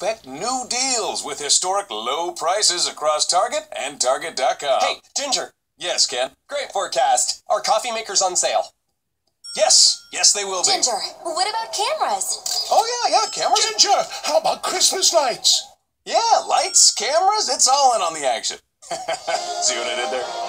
Expect new deals with historic low prices across Target and Target.com. Hey, Ginger. Yes, Ken. Great forecast. Are coffee makers on sale? Yes, yes, they will be. Ginger, what about cameras? Oh yeah, yeah, cameras. Ginger, how about Christmas lights? Yeah, lights, cameras, it's all in on the action. See what I did there?